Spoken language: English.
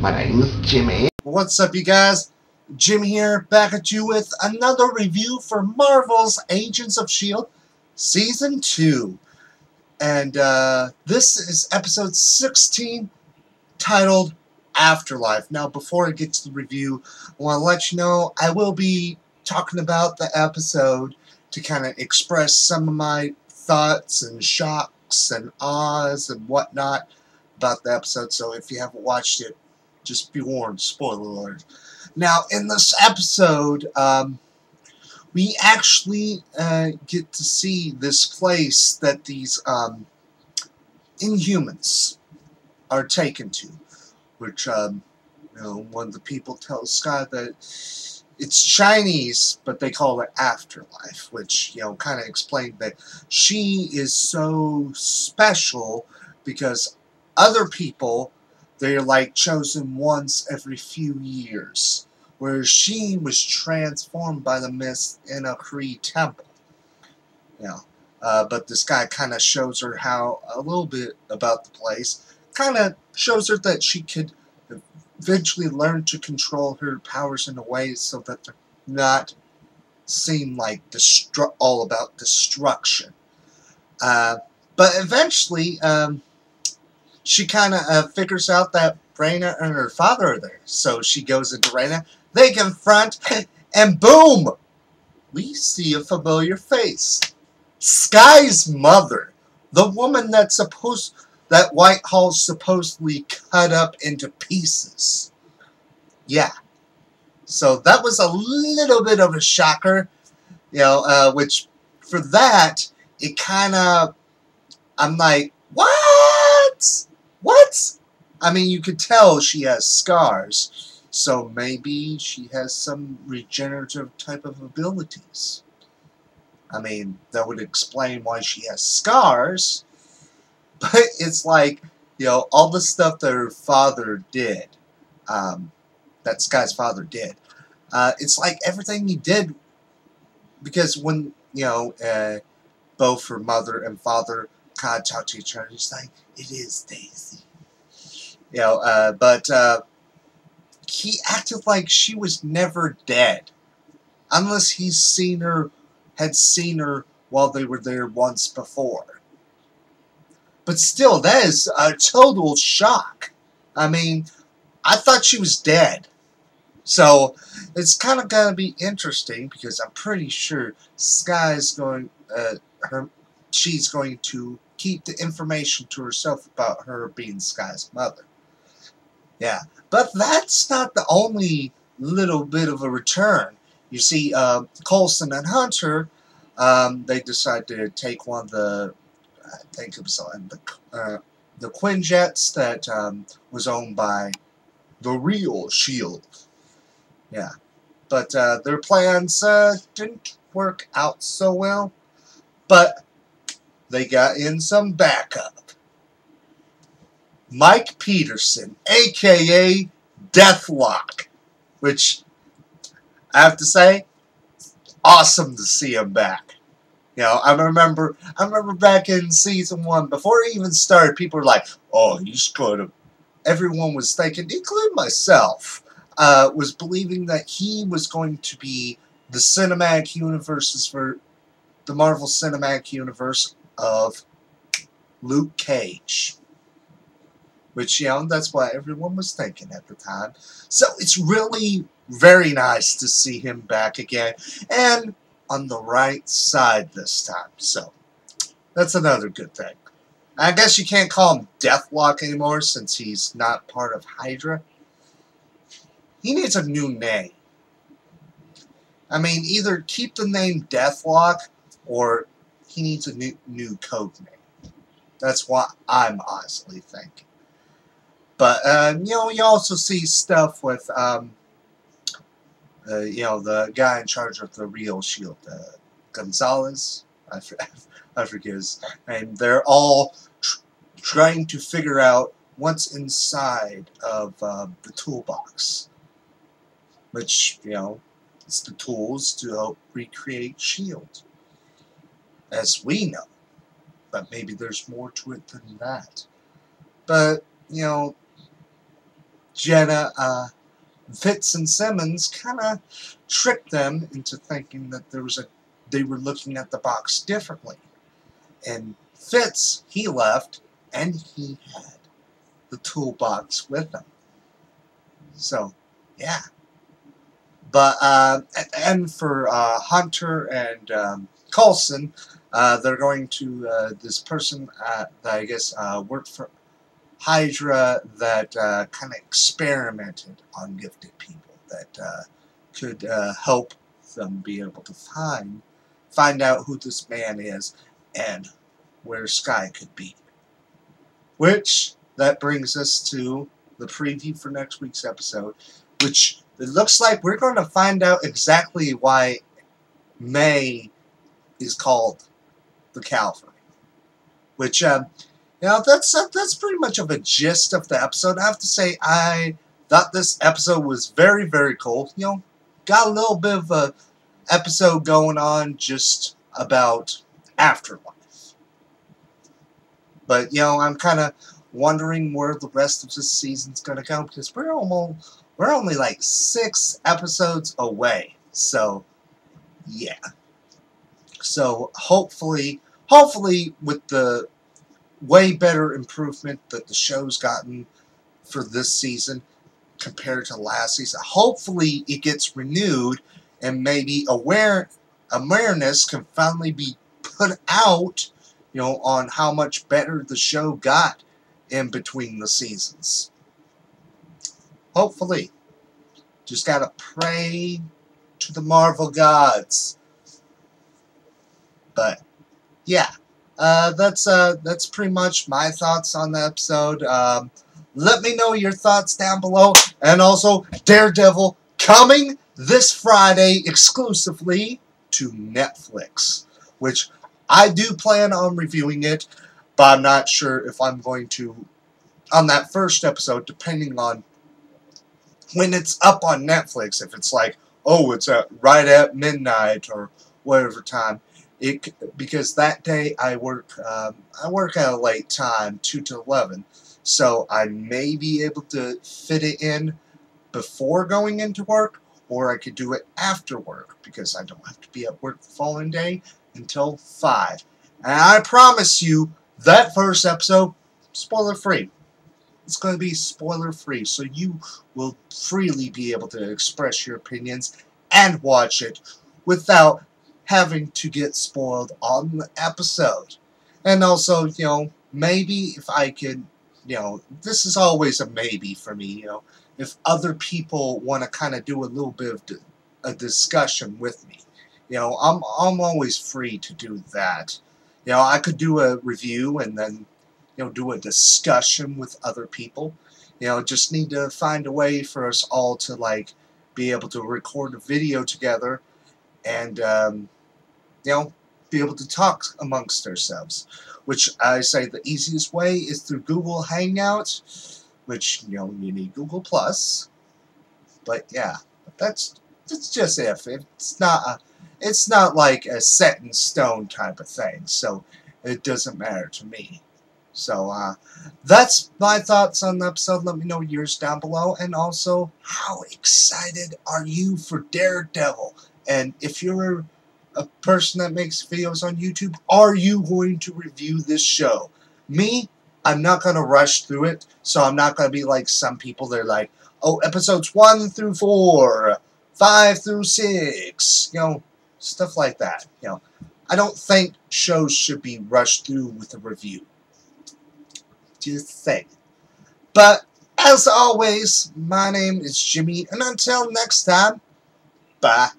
My name is Jimmy. What's up, you guys? Jim here, back at you with another review for Marvel's Agents of S.H.I.E.L.D. Season 2. And uh, this is episode 16, titled Afterlife. Now, before I get to the review, I want to let you know I will be talking about the episode to kind of express some of my thoughts and shocks and ahs and whatnot about the episode. So if you haven't watched it, just be warned, spoiler alert. Now, in this episode, um, we actually uh, get to see this place that these um, Inhumans are taken to, which, um, you know, one of the people tells Scott that it's Chinese, but they call it Afterlife, which, you know, kind of explained that she is so special because other people they're like chosen once every few years, whereas she was transformed by the mist in a Kree temple. Know, uh, but this guy kind of shows her how a little bit about the place, kind of shows her that she could eventually learn to control her powers in a way so that they're not seem like all about destruction. Uh, but eventually, um, she kind of uh, figures out that Raina and her father are there. So she goes into Raina. They confront, and boom! We see a familiar face. Skye's mother. The woman that's supposed that Whitehall supposedly cut up into pieces. Yeah. So that was a little bit of a shocker. You know, uh, which for that, it kind of, I'm like, what? What? I mean, you could tell she has scars, so maybe she has some regenerative type of abilities. I mean, that would explain why she has scars, but it's like, you know, all the stuff that her father did, um, that Skye's father did, uh, it's like everything he did, because when, you know, uh, both her mother and father of talk to each other, it's like, it is Daisy. You know, uh, but uh, he acted like she was never dead. Unless he's seen her, had seen her while they were there once before. But still, that is a total shock. I mean, I thought she was dead. So, it's kind of going to be interesting because I'm pretty sure Skye's going, uh, her, she's going to keep the information to herself about her being Skye's mother. Yeah, but that's not the only little bit of a return. You see, uh, Coulson and Hunter, um, they decide to take one of the, I think it was uh, the, uh, the Quinjets that um, was owned by the real S.H.I.E.L.D. Yeah, but uh, their plans uh, didn't work out so well, but they got in some backup. Mike Peterson, aka Deathlok, which I have to say, awesome to see him back. You know, I remember, I remember back in season one, before it even started, people were like, "Oh, he's going to." Everyone was thinking, including myself, uh, was believing that he was going to be the cinematic universes for the Marvel Cinematic Universe of Luke Cage. Which, you know, that's what everyone was thinking at the time. So it's really very nice to see him back again. And on the right side this time. So that's another good thing. I guess you can't call him Deathlok anymore since he's not part of Hydra. He needs a new name. I mean, either keep the name Deathlok or he needs a new, new code name. That's what I'm honestly thinking. But, uh, you know, you also see stuff with, um, uh, you know, the guy in charge of the real shield, uh, Gonzalez, I, I forget his name. They're all tr trying to figure out what's inside of uh, the toolbox. Which, you know, it's the tools to help recreate S.H.I.E.L.D. As we know. But maybe there's more to it than that. But, you know, Jemma, uh, Fitz and Simmons kind of tricked them into thinking that there was a they were looking at the box differently. And Fitz, he left, and he had the toolbox with him. So, yeah. But, uh, and for uh, Hunter and um, Coulson, uh, they're going to, uh, this person that I guess uh, worked for Hydra that uh, kind of experimented on gifted people that uh, could uh, help them be able to find find out who this man is and where Skye could be. Which that brings us to the preview for next week's episode, which it looks like we're going to find out exactly why May is called the Calvary. Which, um, you know, that's uh, that's pretty much of a gist of the episode. I have to say, I thought this episode was very, very cool. You know, got a little bit of a episode going on just about afterlife. But, you know, I'm kind of wondering where the rest of the season's going to go because we're almost we're only like six episodes away. So, yeah. So, hopefully, hopefully with the way better improvement that the show's gotten for this season compared to last season, hopefully it gets renewed and maybe aware awareness can finally be put out, you know, on how much better the show got in between the seasons. Hopefully. Just gotta pray to the Marvel gods. But yeah, uh, that's uh, that's pretty much my thoughts on the episode. Um, let me know your thoughts down below, and also Daredevil coming this Friday exclusively to Netflix, which I do plan on reviewing it, but I'm not sure if I'm going to, on that first episode, depending on when it's up on Netflix, if it's like, oh, it's at right at midnight or whatever time, it because that day I work um, I work at a late time, two to eleven, so I may be able to fit it in before going into work, or I could do it after work because I don't have to be at work the following day until 5. And I promise you, that first episode, spoiler free. It's going to be spoiler free, so you will freely be able to express your opinions and watch it without having to get spoiled on the episode. And also, you know, maybe if I could, you know, this is always a maybe for me, you know, if other people want to kind of do a little bit of a discussion with me. You know, I'm, I'm always free to do that. You know, I could do a review and then, you know, do a discussion with other people. You know, just need to find a way for us all to, like, be able to record a video together and, um, you know, be able to talk amongst ourselves. Which I say the easiest way is through Google Hangout which you know you need Google Plus. But yeah, that's that's just if it's not a, it's not like a set in stone type of thing. So it doesn't matter to me. So uh, that's my thoughts on the episode. Let me know yours down below. And also, how excited are you for Daredevil? And if you're a person that makes videos on YouTube, are you going to review this show? Me, I'm not going to rush through it, so I'm not going to be like some people. They're like, oh, episodes 1 through 4, 5 through 6, you know, stuff like that. You know, I don't think shows should be rushed through with a review. Just say. But, as always, my name is Jimmy, and until next time, bye.